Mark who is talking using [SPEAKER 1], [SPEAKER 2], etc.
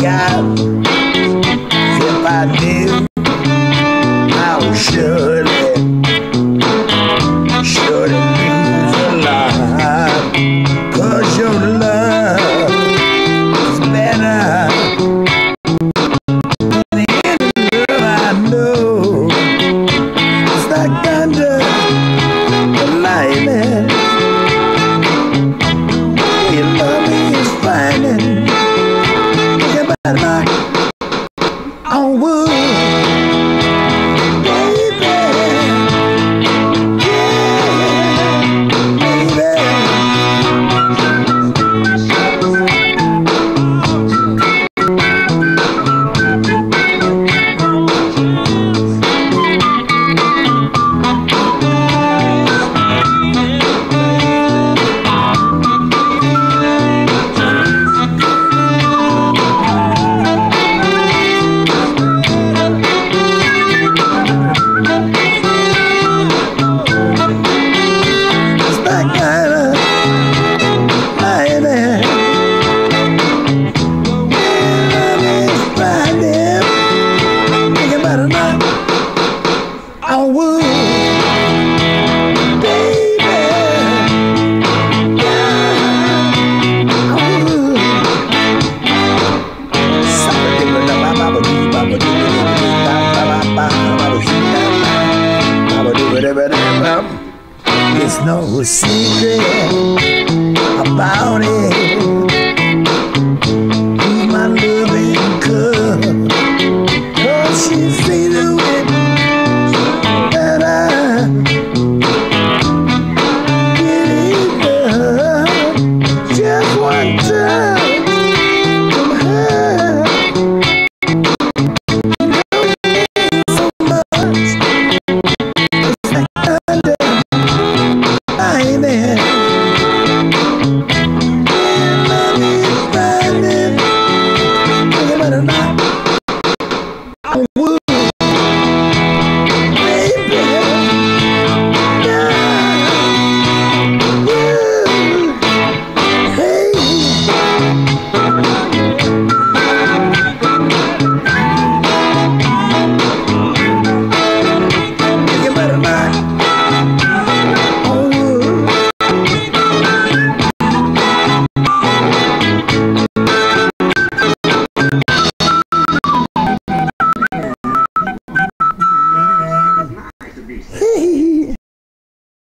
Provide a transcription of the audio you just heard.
[SPEAKER 1] Yeah. out of my wood. I would, baby. There's no secret about it.